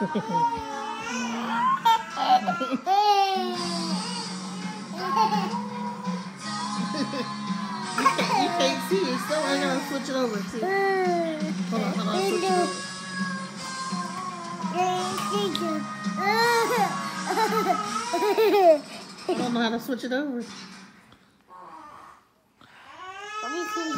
you can't see it, so I gotta switch it over. to. Hold on, hold on, switch it over. I don't know how to switch it over. Let me see.